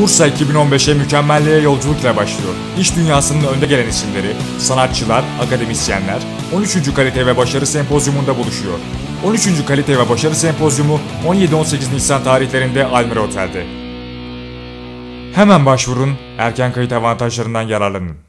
Bursa 2015'e mükemmelliğe yolculukla başlıyor. İş dünyasının önde gelen isimleri, sanatçılar, akademisyenler 13. Kalite ve Başarı Sempozyumunda buluşuyor. 13. Kalite ve Başarı Sempozyumu 17-18 Nisan tarihlerinde Almira Otel'de. Hemen başvurun, erken kayıt avantajlarından yararlanın.